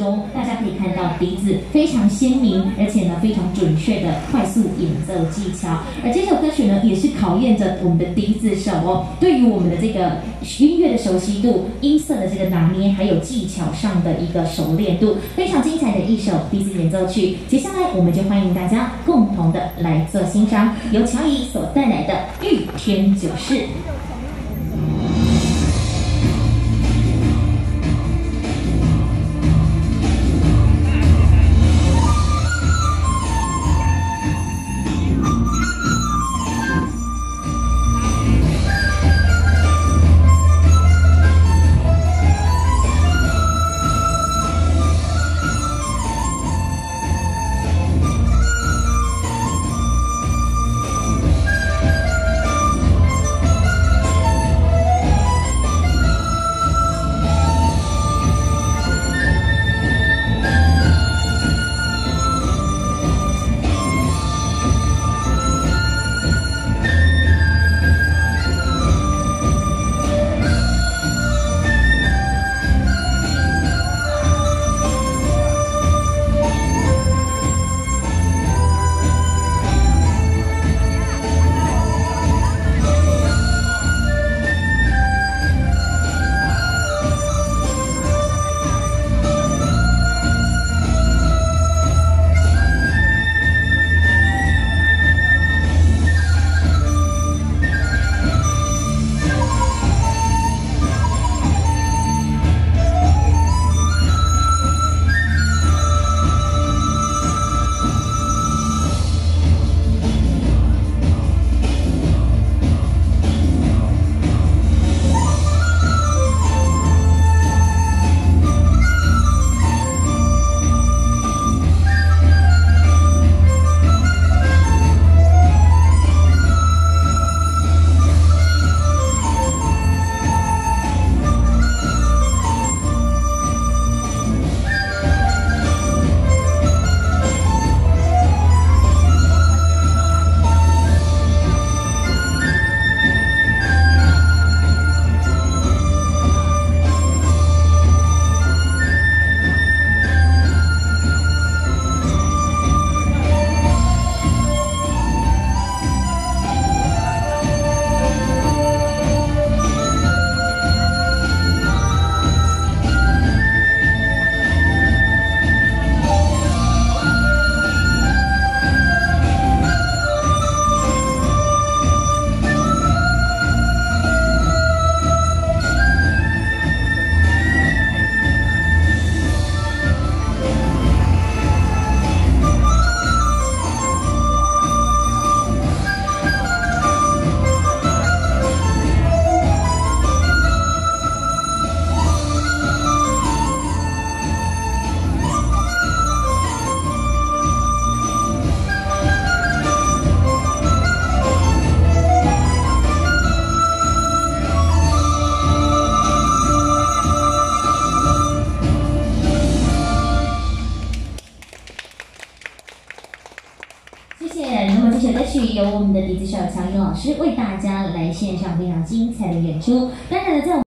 中，大家可以看到笛子非常鲜明，而且呢非常准确的快速演奏技巧。而这首歌曲呢，也是考验着我们的笛子手哦，对于我们的这个音乐的熟悉度、音色的这个拿捏，还有技巧上的一个熟练度，非常精彩的一首笛子演奏曲。接下来，我们就欢迎大家共同的来做欣赏，由乔怡所带来的《御天九世》。首歌曲由我们的笛子手乔英老师为大家来献上非常精彩的演出。当然了，在我